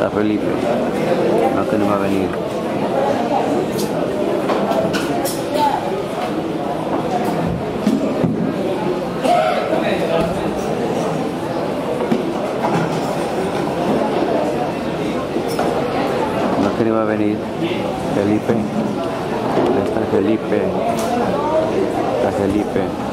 Está Felipe. No que no va a venir. No que no va a venir. Felipe. Está Felipe? Está Felipe.